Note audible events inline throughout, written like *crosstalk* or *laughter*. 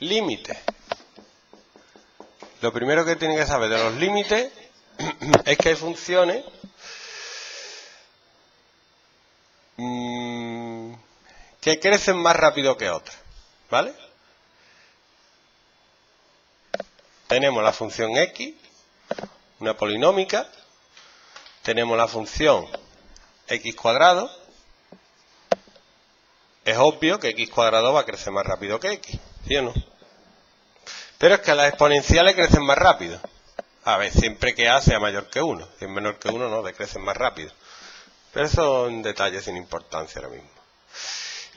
límites. Lo primero que tienen que saber de los límites *clears throat* es que hay funciones mm, que crecen más rápido que otras. ¿Vale? Tenemos la función x, una polinómica, tenemos la función x cuadrado, es obvio que x cuadrado va a crecer más rápido que x, ¿sí o no? Pero es que las exponenciales crecen más rápido. A ver, siempre que A sea mayor que 1. Si es menor que 1, no, decrecen más rápido. Pero son detalles sin importancia ahora mismo.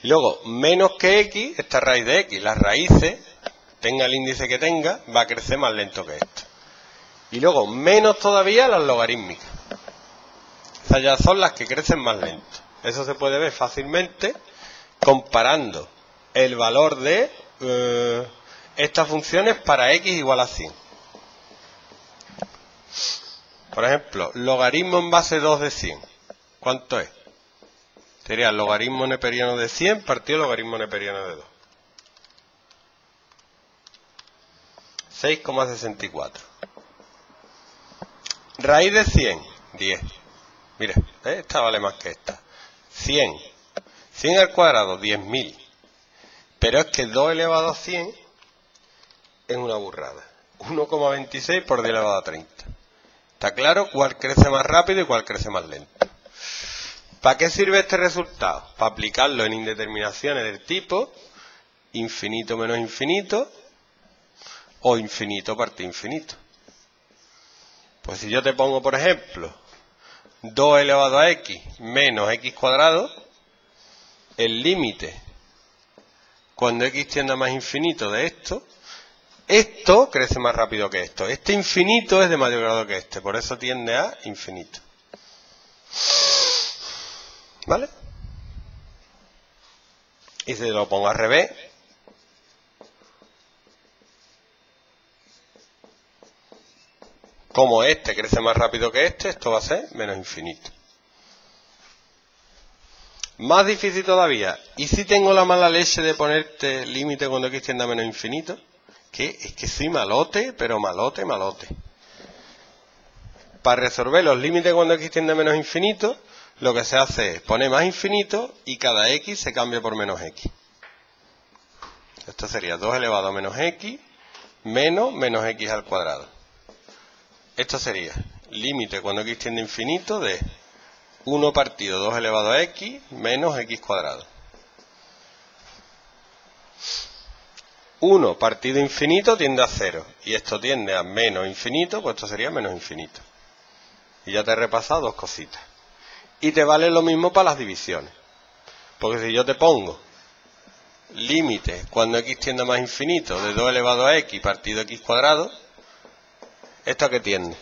Y luego, menos que x, esta raíz de x, las raíces, tenga el índice que tenga, va a crecer más lento que esto. Y luego, menos todavía las logarítmicas. Esas ya son las que crecen más lento. Eso se puede ver fácilmente comparando el valor de... Eh, estas funciones para x igual a 100. Por ejemplo, logaritmo en base 2 de 100. ¿Cuánto es? Sería logaritmo neperiano de 100 partido logaritmo neperiano de 2. 6,64. Raíz de 100, 10. Mira, ¿eh? esta vale más que esta. 100. 100 al cuadrado, 10.000. Pero es que 2 elevado a 100 es una burrada. 1,26 por 10 elevado a 30. Está claro cuál crece más rápido y cuál crece más lento. ¿Para qué sirve este resultado? Para aplicarlo en indeterminaciones del tipo infinito menos infinito o infinito partido infinito. Pues si yo te pongo, por ejemplo, 2 elevado a x menos x cuadrado, el límite cuando x tiende a más infinito de esto esto crece más rápido que esto. Este infinito es de mayor grado que este, por eso tiende a infinito. ¿Vale? Y si lo pongo al revés, como este crece más rápido que este, esto va a ser menos infinito. Más difícil todavía. ¿Y si tengo la mala leche de ponerte límite cuando x tiende a menos infinito? Que es que soy malote, pero malote, malote. Para resolver los límites cuando x tiende a menos infinito, lo que se hace es poner más infinito y cada x se cambia por menos x. Esto sería 2 elevado a menos x menos menos x al cuadrado. Esto sería límite cuando x tiende a infinito de 1 partido 2 elevado a x menos x cuadrado. 1 partido infinito tiende a 0 y esto tiende a menos infinito, pues esto sería menos infinito. Y ya te he repasado dos cositas. Y te vale lo mismo para las divisiones. Porque si yo te pongo límite cuando x tiende a más infinito de 2 elevado a x partido x cuadrado, ¿esto a qué tiende?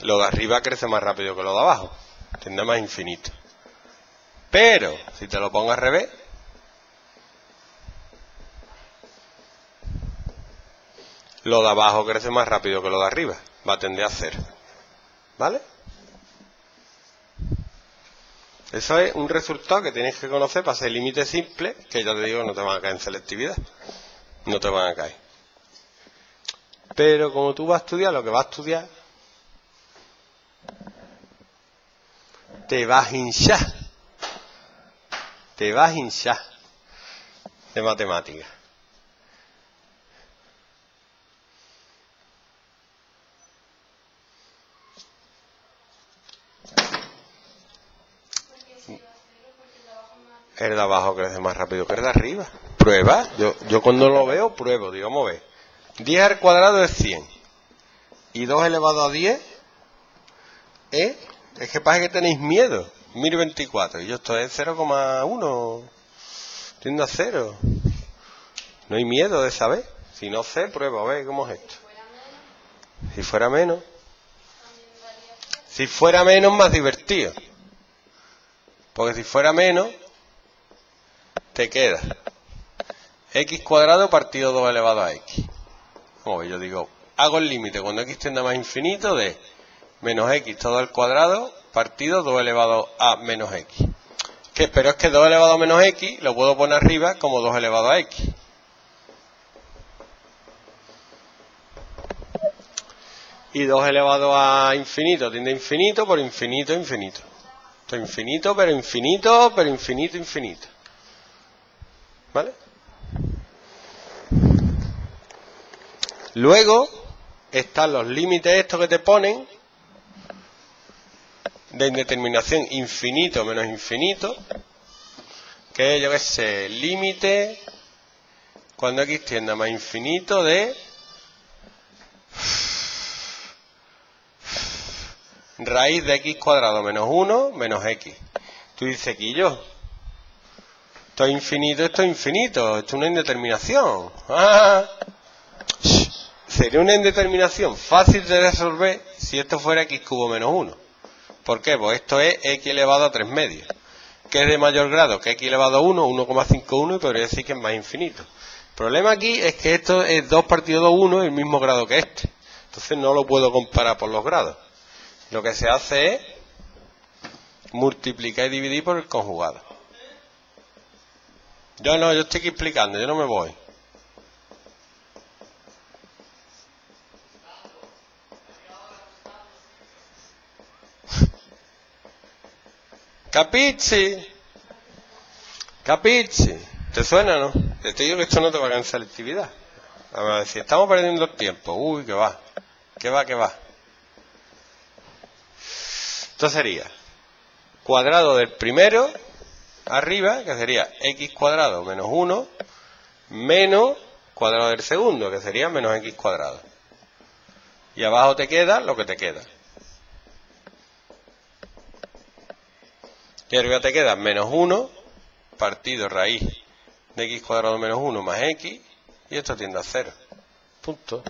Lo de arriba crece más rápido que lo de abajo. Tiende a más infinito. Pero, si te lo pongo al revés, lo de abajo crece más rápido que lo de arriba. Va a tender a cero. ¿Vale? Eso es un resultado que tienes que conocer para ser límite simple, que ya te digo, no te van a caer en selectividad. No te van a caer. Pero como tú vas a estudiar lo que vas a estudiar, te vas a hinchar. Te vas a hinchar de matemáticas. El de abajo crece más rápido que el de arriba. Prueba. Yo, yo cuando lo veo, pruebo. Digamos, ve. 10 al cuadrado es 100. Y 2 elevado a 10 ¿eh? Es que pasa que tenéis miedo. 1024. Y yo estoy en 0,1. Tiendo a 0. No hay miedo de saber. Si no sé, pruebo a ver cómo es esto. Si fuera menos. Si fuera menos, más divertido. Porque si fuera menos, te queda x cuadrado partido 2 elevado a x. Como yo digo, hago el límite cuando x tienda más infinito de menos x todo al cuadrado partido 2 elevado a menos x. Que espero es que 2 elevado a menos x lo puedo poner arriba como 2 elevado a x. Y 2 elevado a infinito tiende a infinito por infinito, infinito. Esto infinito, pero infinito, pero infinito, infinito. ¿Vale? Luego están los límites estos que te ponen de indeterminación infinito menos infinito, que es, yo que sé, límite cuando x tiende a más infinito de raíz de x cuadrado menos 1 menos x. Tú dices, yo, esto es infinito, esto es infinito, esto es una indeterminación. Ah, sería una indeterminación fácil de resolver si esto fuera x cubo menos 1. ¿Por qué? Pues esto es x elevado a 3 medios. que es de mayor grado? Que x elevado a 1, 1,51 y podría decir que es más infinito. El problema aquí es que esto es 2 partido 2, 1, el mismo grado que este. Entonces no lo puedo comparar por los grados. Lo que se hace es multiplicar y dividir por el conjugado. Yo no, yo estoy aquí explicando, yo no me voy. *laughs* Capici. Capici. ¿Te suena, no? Te digo que esto no te va a cansar la actividad. A ver, si estamos perdiendo el tiempo. Uy, que va. Que va, que va. Esto sería cuadrado del primero arriba, que sería x cuadrado menos 1, menos cuadrado del segundo, que sería menos x cuadrado. Y abajo te queda lo que te queda. Y arriba te queda menos 1 partido raíz de x cuadrado menos 1 más x y esto tiende a 0. Punto.